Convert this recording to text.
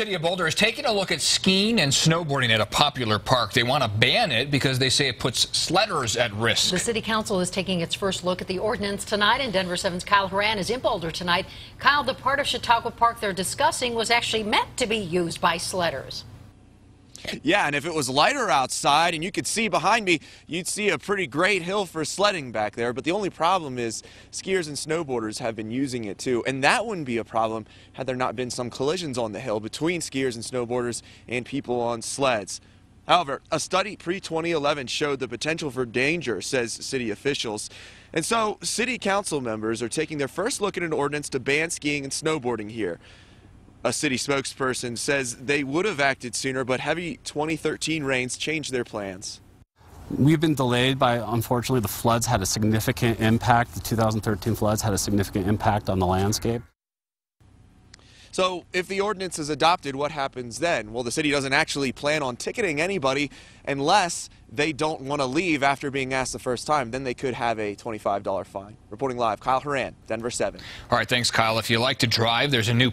City of Boulder is taking a look at skiing and snowboarding at a popular park. They want to ban it because they say it puts sledders at risk. The City Council is taking its first look at the ordinance tonight, and Denver 7's Kyle Horan is in Boulder tonight. Kyle, the part of Chautauqua Park they're discussing was actually meant to be used by sledders. Yeah, and if it was lighter outside and you could see behind me, you'd see a pretty great hill for sledding back there. But the only problem is skiers and snowboarders have been using it too. And that wouldn't be a problem had there not been some collisions on the hill between skiers and snowboarders and people on sleds. However, a study pre 2011 showed the potential for danger, says city officials. And so, city council members are taking their first look at an ordinance to ban skiing and snowboarding here. A city spokesperson says they would have acted sooner, but heavy 2013 rains changed their plans. We've been delayed by, unfortunately, the floods had a significant impact. The 2013 floods had a significant impact on the landscape. So, if the ordinance is adopted, what happens then? Well, the city doesn't actually plan on ticketing anybody unless they don't want to leave after being asked the first time. Then they could have a $25 fine. Reporting live, Kyle Horan, Denver 7. All right, thanks, Kyle. If you like to drive, there's a new